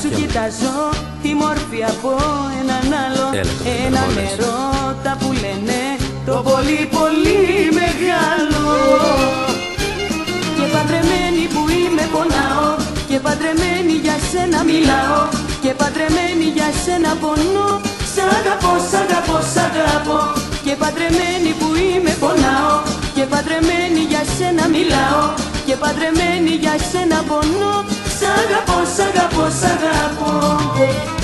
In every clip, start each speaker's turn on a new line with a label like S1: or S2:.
S1: σου κοιτάζω τη μόρφη από έναν άλλο. Ένα νερό τα που λένε το πολύ πολύ. Πονάω Και παντρεμένη για σένα μιλάω Και παντρεμένη για σένα πονώ. Σ' αγαπώ, σ' αγαπώ, σ' αγαπώ Και παντρεμένη που είμαι πονάω Και παντρεμένη για σένα μιλάω Και παντρεμένη για σένα πονώ. Σ' αγαπώ, σ' αγαπώ, σ' αγαπώ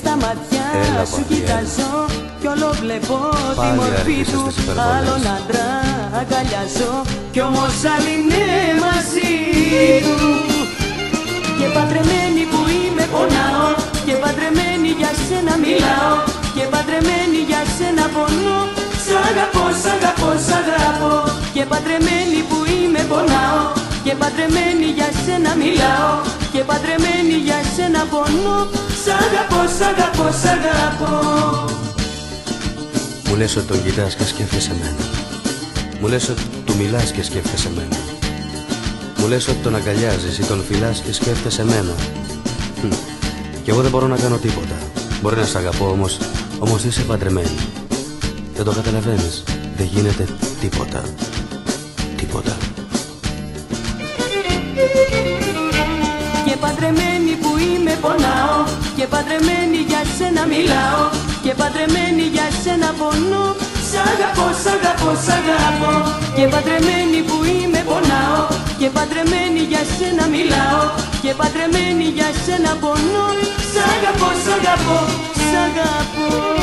S1: στα μάτια
S2: Έλα,
S1: σου
S2: Παπιέλα.
S1: κοιτάζω Κι όλο βλέπω τη
S2: Πάλι
S1: μορφή
S2: άρχισες
S1: του.
S2: τις υπερβολές.
S1: Άλλον άντρα αγκαλιάζω Κι όμως άλλη είναι μαζί του. Και παντρεμένη που είμαι πονάω. Και παντρεμένη για σένα μιλάω. Και παντρεμένη για σένα πονώ. Σ' αγαπώ, σ' αγαπώ, σ' αγαπώ. Και παντρεμένη παντρεμένη για σένα μιλάω. Και παντρεμένη για σένα πονώ. Σ' αγαπώ, σ' αγαπώ, σ' αγαπώ.
S2: Μου λες ότι τον κοιτάς και σκέφτεσαι εμένα. Μου λες ότι του μιλάς και σκέφτεσαι εμένα. Μου λες ότι τον αγκαλιάζεις ή τον φυλάς και σκέφτεσαι εμένα. Χμ. Κι εγώ δεν μπορώ να κάνω τίποτα. Μπορεί να σ' αγαπώ όμως, όμως είσαι παντρεμένη. Δεν το καταλαβαίνεις. Δεν γίνεται τίποτα. Τίποτα
S1: παντρεμένη που είμαι πονάω. Και παντρεμένη για σένα μιλάω. Και παντρεμένη για σένα πονώ. Σ' αγαπώ, σ' αγαπώ, σ' αγαπώ. Και παντρεμένη που είμαι πονάω. Και παντρεμένη για σένα μιλάω. Και παντρεμένη για σένα πονώ. Σ' αγαπώ, σ' αγαπώ, σ' αγαπώ